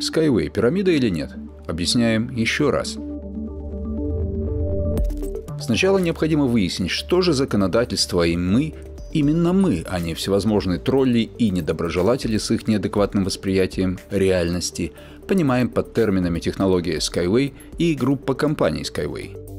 Skyway – пирамида или нет? Объясняем еще раз. Сначала необходимо выяснить, что же законодательство и мы, именно мы, а не всевозможные тролли и недоброжелатели с их неадекватным восприятием реальности, понимаем под терминами технология Skyway и группа компаний Skyway.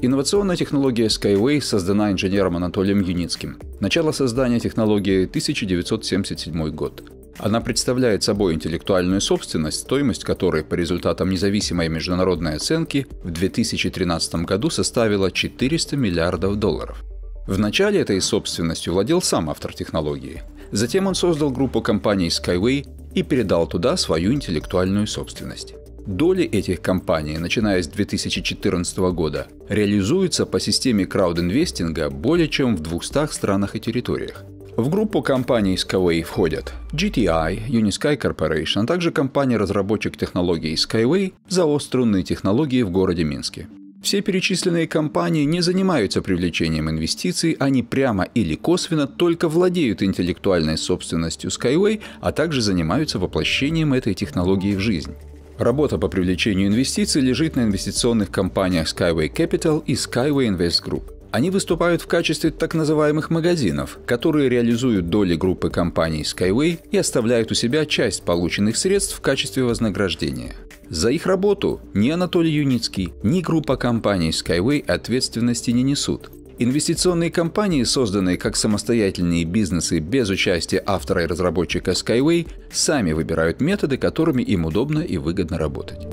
Инновационная технология Skyway создана инженером Анатолием Юницким. Начало создания технологии 1977 год – она представляет собой интеллектуальную собственность, стоимость которой по результатам независимой международной оценки в 2013 году составила 400 миллиардов долларов. В начале этой собственностью владел сам автор технологии. Затем он создал группу компаний Skyway и передал туда свою интеллектуальную собственность. Доли этих компаний, начиная с 2014 года, реализуются по системе краудинвестинга более чем в 200 странах и территориях. В группу компаний Skyway входят GTI, Unisky Corporation, а также компания-разработчик технологий Skyway за острунные технологии в городе Минске. Все перечисленные компании не занимаются привлечением инвестиций, они прямо или косвенно только владеют интеллектуальной собственностью Skyway, а также занимаются воплощением этой технологии в жизнь. Работа по привлечению инвестиций лежит на инвестиционных компаниях Skyway Capital и Skyway Invest Group. Они выступают в качестве так называемых магазинов, которые реализуют доли группы компаний Skyway и оставляют у себя часть полученных средств в качестве вознаграждения. За их работу ни Анатолий Юницкий, ни группа компаний Skyway ответственности не несут. Инвестиционные компании, созданные как самостоятельные бизнесы без участия автора и разработчика Skyway, сами выбирают методы, которыми им удобно и выгодно работать.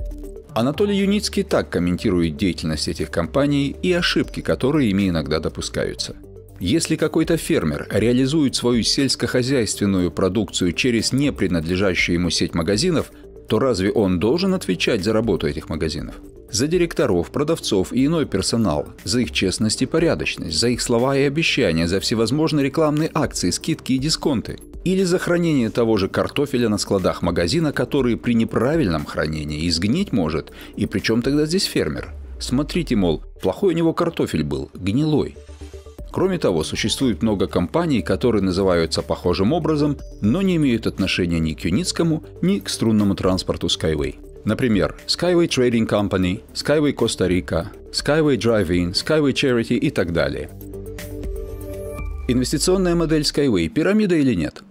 Анатолий Юницкий так комментирует деятельность этих компаний и ошибки, которые ими иногда допускаются. Если какой-то фермер реализует свою сельскохозяйственную продукцию через не принадлежащую ему сеть магазинов, то разве он должен отвечать за работу этих магазинов? За директоров, продавцов и иной персонал, за их честность и порядочность, за их слова и обещания, за всевозможные рекламные акции, скидки и дисконты – или за хранение того же картофеля на складах магазина, который при неправильном хранении изгнить может. И причем тогда здесь фермер? Смотрите, мол, плохой у него картофель был, гнилой. Кроме того, существует много компаний, которые называются похожим образом, но не имеют отношения ни к Юницкому, ни к струнному транспорту Skyway. Например, Skyway Trading Company, Skyway Costa Rica, Skyway Drive-In, Skyway Charity и так далее. Инвестиционная модель Skyway – пирамида или нет?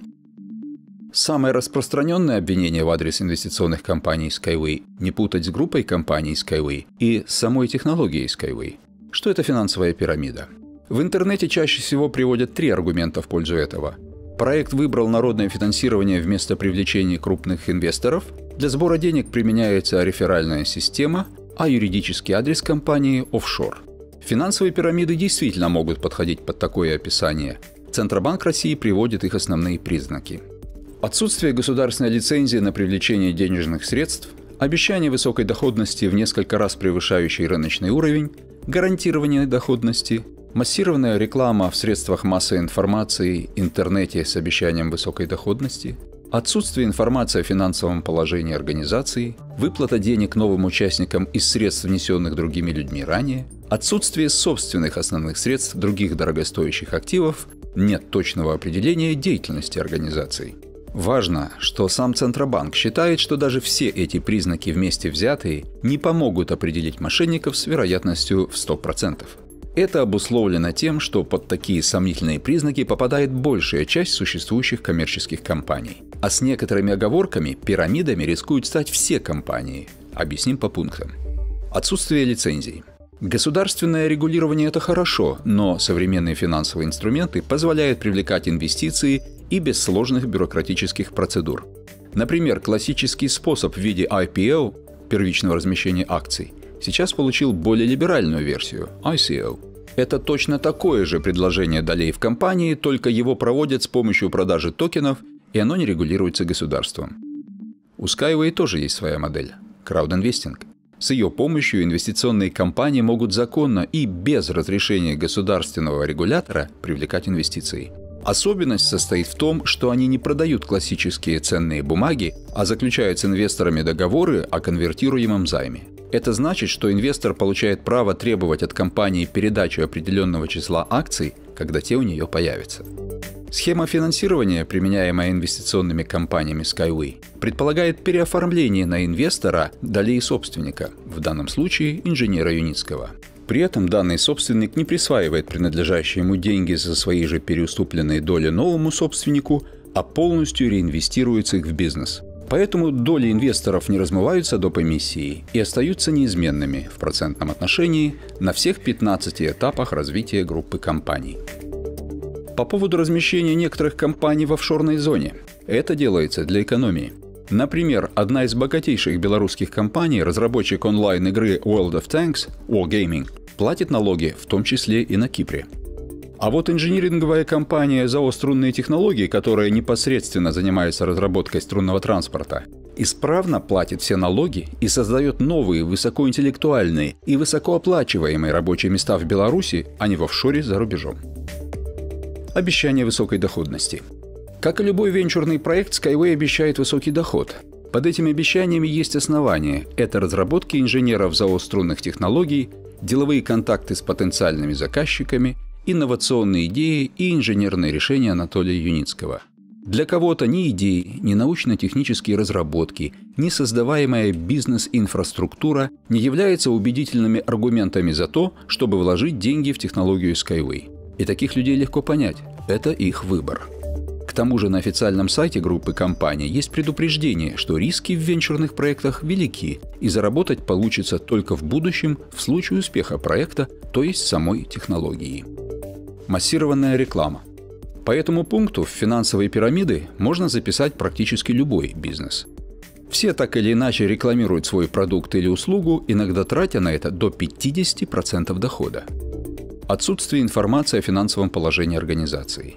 Самое распространенное обвинение в адрес инвестиционных компаний Skyway – не путать с группой компаний Skyway и с самой технологией Skyway. Что это финансовая пирамида? В интернете чаще всего приводят три аргумента в пользу этого. Проект выбрал народное финансирование вместо привлечения крупных инвесторов, для сбора денег применяется реферальная система, а юридический адрес компании – офшор. Финансовые пирамиды действительно могут подходить под такое описание. Центробанк России приводит их основные признаки – Отсутствие государственной лицензии на привлечение денежных средств, обещание высокой доходности в несколько раз превышающий рыночный уровень, гарантирование доходности, массированная реклама в средствах массовой информации, интернете с обещанием высокой доходности, отсутствие информации о финансовом положении организации, выплата денег новым участникам из средств, внесенных другими людьми ранее, отсутствие собственных основных средств других дорогостоящих активов, нет точного определения деятельности организации – Важно, что сам Центробанк считает, что даже все эти признаки вместе взятые не помогут определить мошенников с вероятностью в 100%. Это обусловлено тем, что под такие сомнительные признаки попадает большая часть существующих коммерческих компаний. А с некоторыми оговорками пирамидами рискуют стать все компании. Объясним по пунктам. Отсутствие лицензий. Государственное регулирование – это хорошо, но современные финансовые инструменты позволяют привлекать инвестиции и без сложных бюрократических процедур. Например, классический способ в виде IPO, первичного размещения акций, сейчас получил более либеральную версию – ICO. Это точно такое же предложение долей в компании, только его проводят с помощью продажи токенов, и оно не регулируется государством. У Skyway тоже есть своя модель – краудинвестинг. С ее помощью инвестиционные компании могут законно и без разрешения государственного регулятора привлекать инвестиции – Особенность состоит в том, что они не продают классические ценные бумаги, а заключают с инвесторами договоры о конвертируемом займе. Это значит, что инвестор получает право требовать от компании передачу определенного числа акций, когда те у нее появятся. Схема финансирования, применяемая инвестиционными компаниями Skyway, предполагает переоформление на инвестора долей собственника, в данном случае инженера Юницкого. При этом данный собственник не присваивает принадлежащие ему деньги за свои же переуступленные доли новому собственнику, а полностью реинвестируется их в бизнес. Поэтому доли инвесторов не размываются до эмиссии и остаются неизменными в процентном отношении на всех 15 этапах развития группы компаний. По поводу размещения некоторых компаний в офшорной зоне. Это делается для экономии. Например, одна из богатейших белорусских компаний, разработчик онлайн-игры World of Tanks, Wargaming, платит налоги, в том числе и на Кипре. А вот инжиниринговая компания ЗАО «Струнные технологии», которая непосредственно занимается разработкой струнного транспорта, исправно платит все налоги и создает новые высокоинтеллектуальные и высокооплачиваемые рабочие места в Беларуси, а не в офшоре за рубежом. Обещание высокой доходности. Как и любой венчурный проект, Skyway обещает высокий доход. Под этими обещаниями есть основания. Это разработки инженеров ЗАО «Струнных технологий», деловые контакты с потенциальными заказчиками, инновационные идеи и инженерные решения Анатолия Юницкого. Для кого-то ни идеи, ни научно-технические разработки, ни создаваемая бизнес-инфраструктура не являются убедительными аргументами за то, чтобы вложить деньги в технологию Skyway. И таких людей легко понять – это их выбор. К тому же на официальном сайте группы компаний есть предупреждение, что риски в венчурных проектах велики, и заработать получится только в будущем в случае успеха проекта, то есть самой технологии. Массированная реклама. По этому пункту в финансовой пирамиды можно записать практически любой бизнес. Все так или иначе рекламируют свой продукт или услугу, иногда тратя на это до 50% дохода. Отсутствие информации о финансовом положении организации.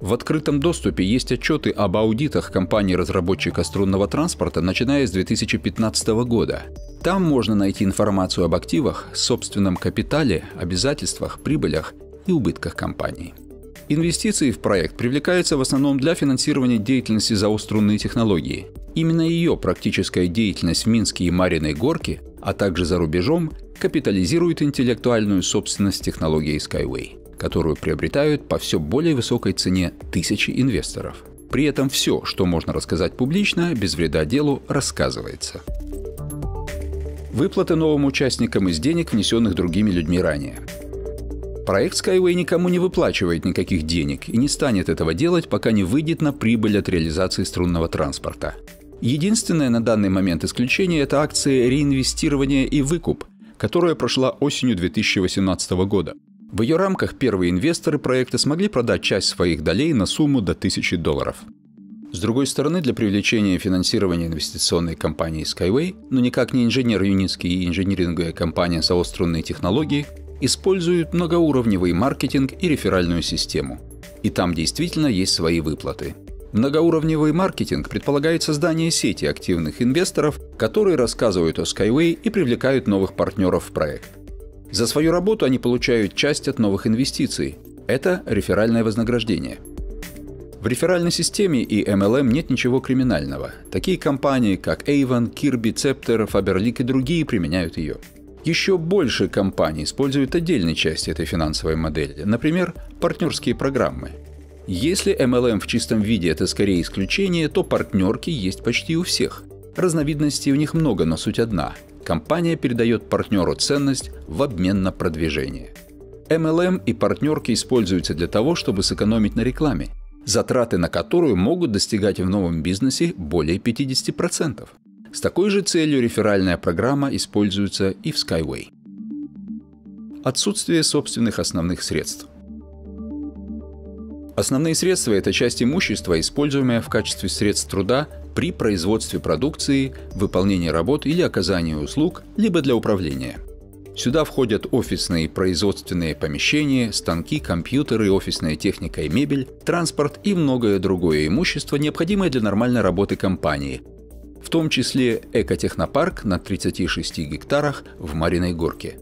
В открытом доступе есть отчеты об аудитах компании-разработчика струнного транспорта, начиная с 2015 года. Там можно найти информацию об активах, собственном капитале, обязательствах, прибылях и убытках компании. Инвестиции в проект привлекаются в основном для финансирования деятельности ЗАО «Струнные технологии». Именно ее практическая деятельность в Минске и Мариной Горке, а также за рубежом, капитализирует интеллектуальную собственность технологии Skyway, которую приобретают по все более высокой цене тысячи инвесторов. При этом все, что можно рассказать публично, без вреда делу, рассказывается. Выплаты новым участникам из денег, внесенных другими людьми ранее. Проект Skyway никому не выплачивает никаких денег и не станет этого делать, пока не выйдет на прибыль от реализации струнного транспорта. Единственное на данный момент исключение – это акции реинвестирования и выкуп, которая прошла осенью 2018 года. В ее рамках первые инвесторы проекта смогли продать часть своих долей на сумму до 1000 долларов. С другой стороны, для привлечения финансирования инвестиционной компании Skyway, но никак не инженер Юницкий и инжиниринговая компания «Саострунные технологии», используют многоуровневый маркетинг и реферальную систему. И там действительно есть свои выплаты. Многоуровневый маркетинг предполагает создание сети активных инвесторов, которые рассказывают о Skyway и привлекают новых партнеров в проект. За свою работу они получают часть от новых инвестиций. Это реферальное вознаграждение. В реферальной системе и MLM нет ничего криминального. Такие компании, как Avon, Kirby, Scepter, Faberlic и другие применяют ее. Еще больше компаний используют отдельные части этой финансовой модели, например, партнерские программы. Если MLM в чистом виде это скорее исключение, то партнерки есть почти у всех. Разновидностей у них много, но суть одна. Компания передает партнеру ценность в обмен на продвижение. MLM и партнерки используются для того, чтобы сэкономить на рекламе, затраты на которую могут достигать в новом бизнесе более 50%. С такой же целью реферальная программа используется и в Skyway. Отсутствие собственных основных средств. Основные средства – это часть имущества, используемая в качестве средств труда при производстве продукции, выполнении работ или оказании услуг, либо для управления. Сюда входят офисные и производственные помещения, станки, компьютеры, офисная техника и мебель, транспорт и многое другое имущество, необходимое для нормальной работы компании, в том числе экотехнопарк на 36 гектарах в Мариной Горке.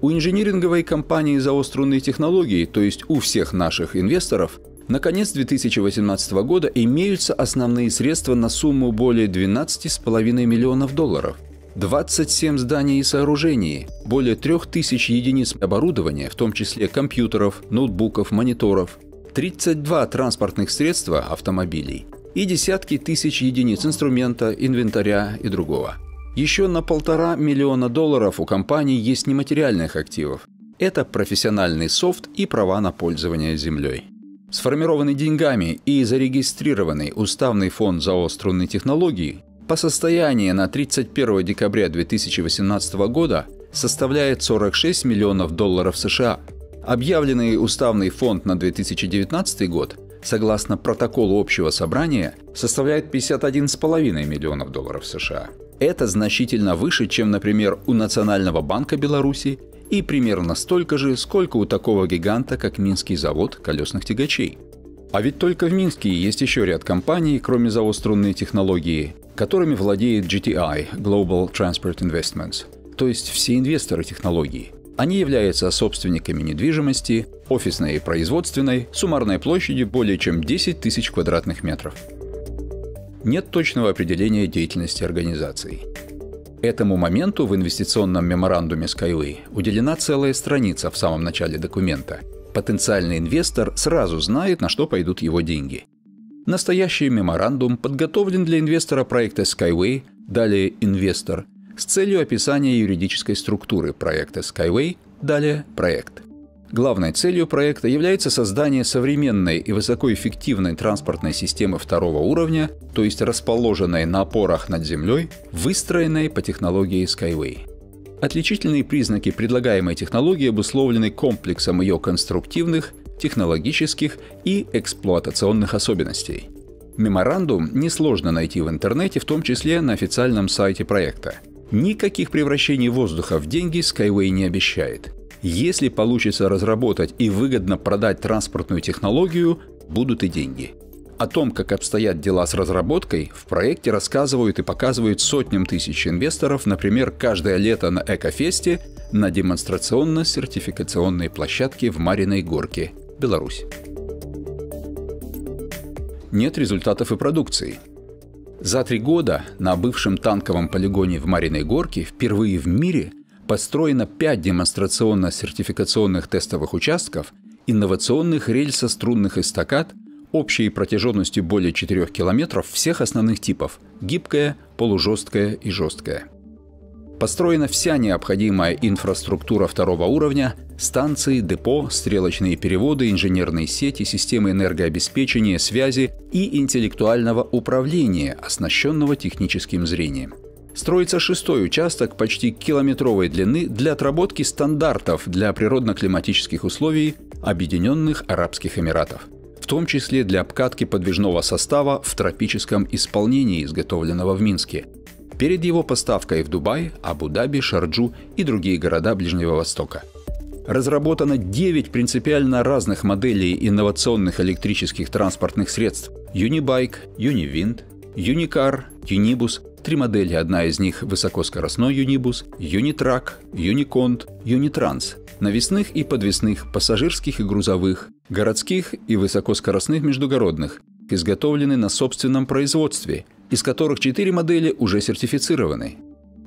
У инжиниринговой компании ЗАО «Струнные технологии», то есть у всех наших инвесторов, на конец 2018 года имеются основные средства на сумму более 12,5 миллионов долларов. 27 зданий и сооружений, более 3000 единиц оборудования, в том числе компьютеров, ноутбуков, мониторов, 32 транспортных средства автомобилей и десятки тысяч единиц инструмента, инвентаря и другого. Еще на полтора миллиона долларов у компании есть нематериальных активов. Это профессиональный софт и права на пользование землей. Сформированный деньгами и зарегистрированный Уставный фонд заостренной технологии по состоянию на 31 декабря 2018 года составляет 46 миллионов долларов США – Объявленный уставный фонд на 2019 год, согласно протоколу общего собрания, составляет 51,5 миллионов долларов США. Это значительно выше, чем, например, у Национального банка Беларуси и примерно столько же, сколько у такого гиганта, как Минский завод колесных тягачей. А ведь только в Минске есть еще ряд компаний, кроме заостренной технологии, которыми владеет GTI – Global Transport Investments, то есть все инвесторы технологии. Они являются собственниками недвижимости, офисной и производственной, суммарной площадью более чем 10 тысяч квадратных метров. Нет точного определения деятельности организации. Этому моменту в инвестиционном меморандуме Skyway уделена целая страница в самом начале документа. Потенциальный инвестор сразу знает, на что пойдут его деньги. Настоящий меморандум подготовлен для инвестора проекта Skyway, далее инвестор – с целью описания юридической структуры проекта Skyway, далее проект. Главной целью проекта является создание современной и высокоэффективной транспортной системы второго уровня, то есть расположенной на опорах над землей, выстроенной по технологии Skyway. Отличительные признаки предлагаемой технологии обусловлены комплексом ее конструктивных, технологических и эксплуатационных особенностей. Меморандум несложно найти в интернете, в том числе на официальном сайте проекта – Никаких превращений воздуха в деньги Skyway не обещает. Если получится разработать и выгодно продать транспортную технологию, будут и деньги. О том, как обстоят дела с разработкой, в проекте рассказывают и показывают сотням тысяч инвесторов, например, каждое лето на Экофесте на демонстрационно-сертификационной площадке в Мариной Горке, Беларусь. Нет результатов и продукции – за три года на бывшем танковом полигоне в Мариной Горке впервые в мире построено пять демонстрационно-сертификационных тестовых участков, инновационных рельсо-струнных эстакад общей протяженностью более 4 километров всех основных типов – гибкая, полужесткая и жесткая – Построена вся необходимая инфраструктура второго уровня – станции, депо, стрелочные переводы, инженерные сети, системы энергообеспечения, связи и интеллектуального управления, оснащенного техническим зрением. Строится шестой участок почти километровой длины для отработки стандартов для природно-климатических условий Объединенных Арабских Эмиратов, в том числе для обкатки подвижного состава в тропическом исполнении, изготовленного в Минске – перед его поставкой в Дубай, Абу-Даби, Шарджу и другие города Ближнего Востока. Разработано 9 принципиально разных моделей инновационных электрических транспортных средств – Unibike, Univind, Unicar, Unibus, три модели, одна из них высокоскоростной Unibus, Unitrack, Unicont, Unitrans, навесных и подвесных, пассажирских и грузовых, городских и высокоскоростных междугородных, изготовлены на собственном производстве – из которых 4 модели уже сертифицированы.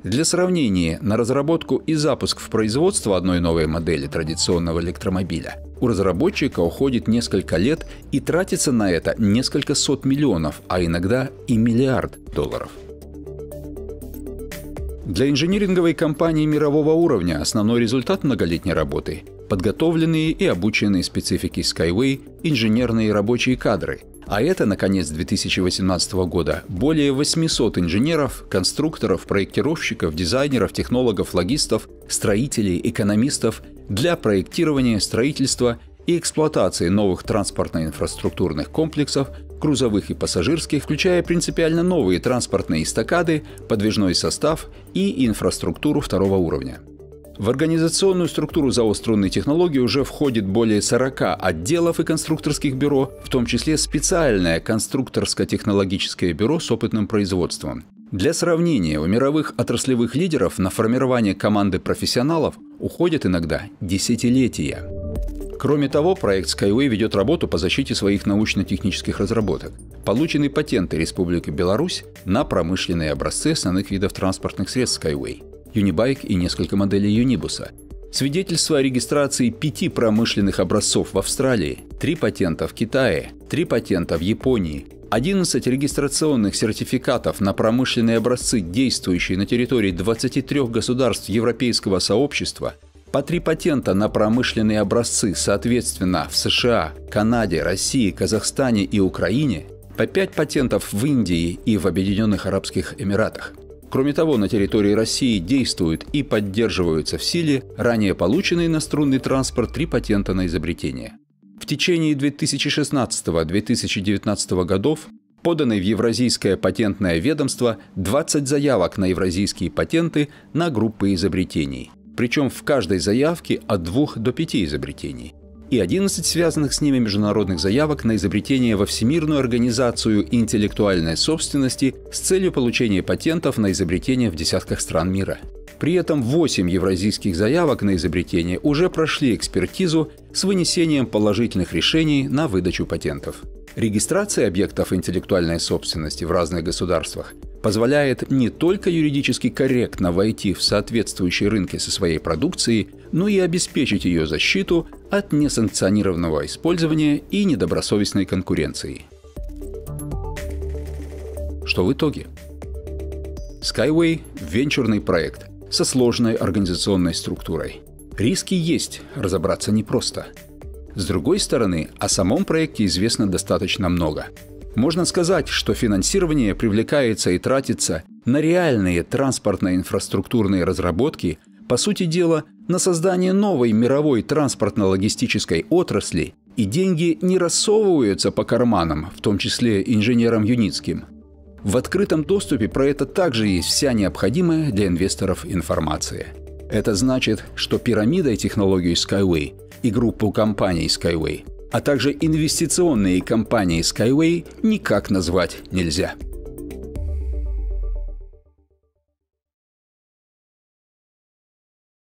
Для сравнения, на разработку и запуск в производство одной новой модели традиционного электромобиля у разработчика уходит несколько лет и тратится на это несколько сот миллионов, а иногда и миллиард долларов. Для инжиниринговой компании мирового уровня основной результат многолетней работы – подготовленные и обученные специфики Skyway инженерные рабочие кадры – а это, на конец 2018 года, более 800 инженеров, конструкторов, проектировщиков, дизайнеров, технологов, логистов, строителей, экономистов для проектирования, строительства и эксплуатации новых транспортно-инфраструктурных комплексов, грузовых и пассажирских, включая принципиально новые транспортные эстакады, подвижной состав и инфраструктуру второго уровня. В организационную структуру заостренной технологии уже входит более 40 отделов и конструкторских бюро, в том числе специальное конструкторско-технологическое бюро с опытным производством. Для сравнения, у мировых отраслевых лидеров на формирование команды профессионалов уходят иногда десятилетия. Кроме того, проект Skyway ведет работу по защите своих научно-технических разработок. Получены патенты Республики Беларусь на промышленные образцы основных видов транспортных средств Skyway, Unibike и несколько моделей Юнибуса. Свидетельство о регистрации пяти промышленных образцов в Австралии, три патента в Китае, три патента в Японии, 11 регистрационных сертификатов на промышленные образцы, действующие на территории 23 государств Европейского сообщества – по три патента на промышленные образцы, соответственно, в США, Канаде, России, Казахстане и Украине, по пять патентов в Индии и в Объединенных Арабских Эмиратах. Кроме того, на территории России действуют и поддерживаются в силе ранее полученные на струнный транспорт три патента на изобретение. В течение 2016-2019 годов поданы в Евразийское патентное ведомство 20 заявок на евразийские патенты на группы изобретений – причем в каждой заявке от двух до пяти изобретений, и 11 связанных с ними международных заявок на изобретение во Всемирную организацию интеллектуальной собственности с целью получения патентов на изобретение в десятках стран мира. При этом 8 евразийских заявок на изобретение уже прошли экспертизу с вынесением положительных решений на выдачу патентов. Регистрация объектов интеллектуальной собственности в разных государствах позволяет не только юридически корректно войти в соответствующие рынки со своей продукцией, но и обеспечить ее защиту от несанкционированного использования и недобросовестной конкуренции. Что в итоге? Skyway – венчурный проект со сложной организационной структурой. Риски есть, разобраться непросто. С другой стороны, о самом проекте известно достаточно много – можно сказать, что финансирование привлекается и тратится на реальные транспортно-инфраструктурные разработки, по сути дела, на создание новой мировой транспортно-логистической отрасли, и деньги не рассовываются по карманам, в том числе инженерам Юницким. В открытом доступе про это также есть вся необходимая для инвесторов информация. Это значит, что пирамидой технологии Skyway и группу компаний Skyway – а также инвестиционные компании Skyway никак назвать нельзя.